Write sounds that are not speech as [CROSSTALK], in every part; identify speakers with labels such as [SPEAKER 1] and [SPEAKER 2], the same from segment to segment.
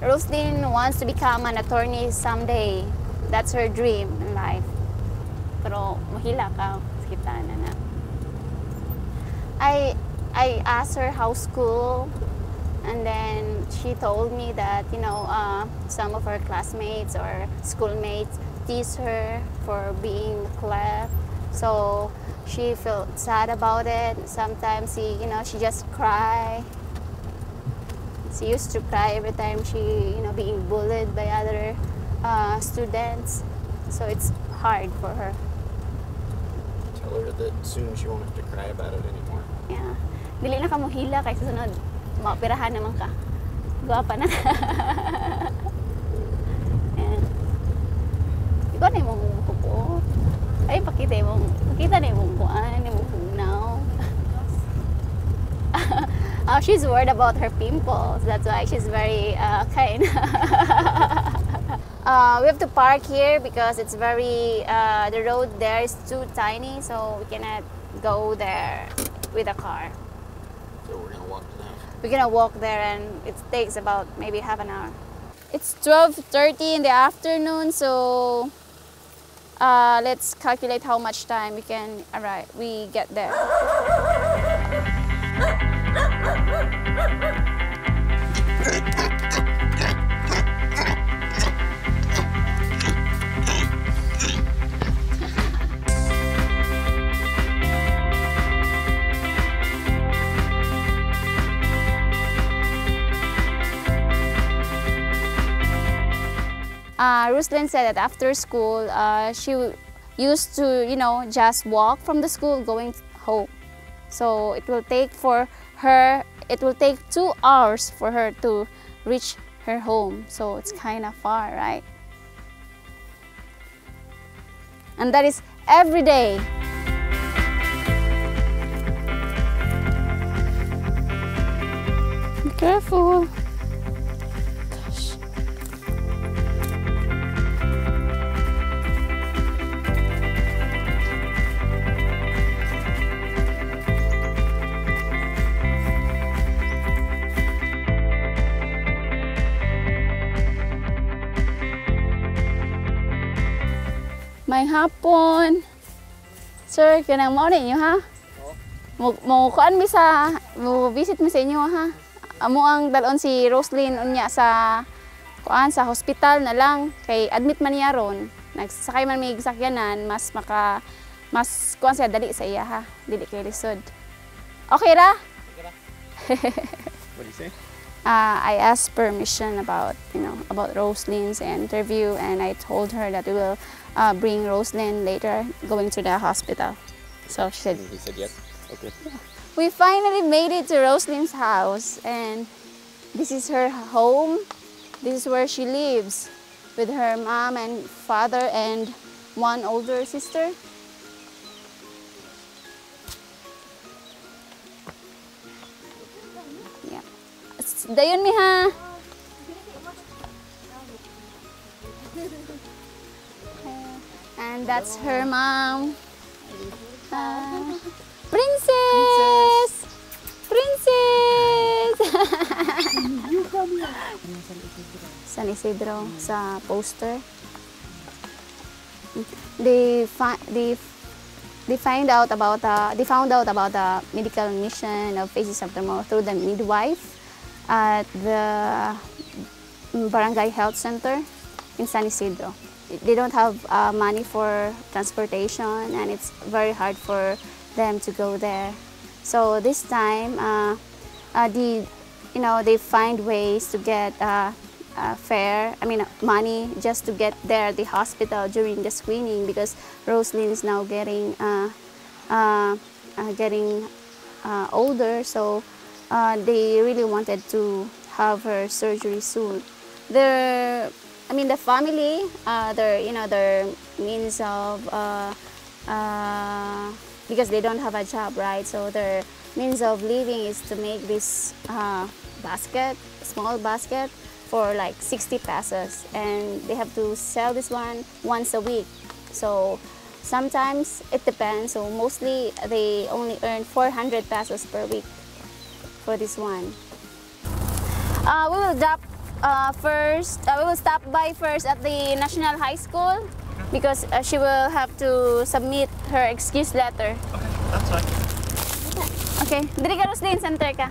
[SPEAKER 1] Rosalyn wants to become an attorney someday. That's her dream in life. Pero mahila ka, kita na na. I I asked her how school, and then she told me that you know uh, some of her classmates or schoolmates tease her for being cleft. So she felt sad about it. Sometimes she, you know, she just cry. She used to cry every time she, you know, being bullied by other uh, students. So it's hard for her.
[SPEAKER 2] Tell her that soon she won't have to cry about it anymore.
[SPEAKER 1] Yeah. Dili na ka mo hila kay susunod. Maoperahan naman ka. Guwapa na. [LAUGHS] Ikaw na yung kuko. Ay, pakita mo. Pakita na yung kuan, yung hunaw. Oh, she's worried about her pimples. That's why she's very uh, kind. [LAUGHS] uh, we have to park here because it's very, uh, the road there is too tiny, so we cannot go there with a car.
[SPEAKER 2] So we're gonna walk to the house.
[SPEAKER 1] We're gonna walk there and it takes about maybe half an hour. It's 12.30 in the afternoon, so uh, let's calculate how much time we can arrive, we get there. Uh, Rosalyn said that after school, uh, she used to, you know, just walk from the school going home. So it will take for her, it will take two hours for her to reach her home. So it's kind of far, right? And that is every day. Be careful. May hapon. Sir, kanang mo ninyo ha? Mo mo kuan mi sa mo visit mi sa inyo ha. Amo ang dalon si Roslyn unya sa kuan sa hospital na lang kay admit man niya ron. Nagsakay man may sakyanan mas maka mas kuan siya dali sa iya ha. Dili kay lisod. Okay ra?
[SPEAKER 2] What do you say?
[SPEAKER 1] Uh, I asked permission about you know about Rosalyn's interview, and I told her that we will uh, bring Rosalyn later, going to the hospital. So she said,
[SPEAKER 2] said yes. Okay.
[SPEAKER 1] we finally made it to Rosalyn's house, and this is her home. This is where she lives with her mom and father and one older sister. Dayon mi ha. And that's her mom. Ah, princess! Princess! [LAUGHS] San Isidro sa poster. They fi- they they find out about the they found out about the medical mission of Faces of Tomorrow through the midwife at the barangay health center in San Isidro. They don't have uh, money for transportation and it's very hard for them to go there. So this time, uh, uh, the you know they find ways to get uh, uh, fare, I mean money just to get there the hospital during the screening because Rosalyn is now getting uh, getting older, so uh, they really wanted to have her surgery soon. Their, I mean, the family, uh, their you know their means of uh, uh, because they don't have a job, right? So their means of living is to make this uh, basket, small basket, for like 60 pesos, and they have to sell this one once a week. So sometimes it depends. So mostly they only earn 400 pesos per week for this one. Uh, we will drop uh, first, uh, we will stop by first at the National High School because uh, she will have to submit her excuse letter.
[SPEAKER 3] Okay, that's fine.
[SPEAKER 1] Okay, ka Rosalyn, center ka.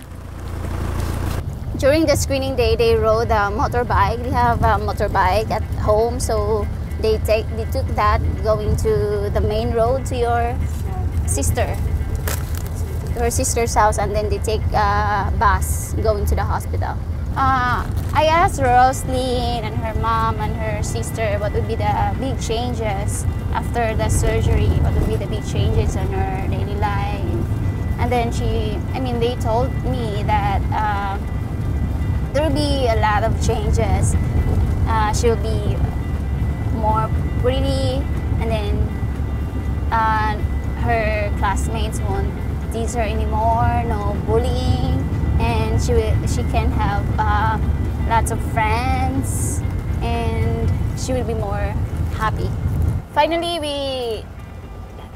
[SPEAKER 1] During the screening day, they rode a motorbike. They have a motorbike at home, so they take they took that going to the main road to your sister, her sister's house, and then they take a bus going to the hospital. Uh, I asked Rosalyn and her mom and her sister what would be the big changes after the surgery. What would be the big changes in her daily life? And then she, I mean, they told me that uh, there will be a lot of changes. Uh, she will be more pretty, and then uh, her classmates won't tease her anymore. No bullying, and she will, she can have uh, lots of friends, and she will be more happy. Finally, we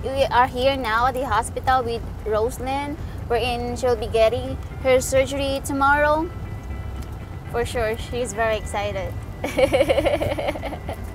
[SPEAKER 1] we are here now at the hospital with Rosalyn, wherein she'll be getting her surgery tomorrow. For sure, she's very excited. [LAUGHS]